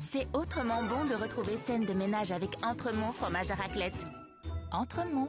C'est autrement bon de retrouver scène de ménage avec Entremont fromage à raclette. Entremont,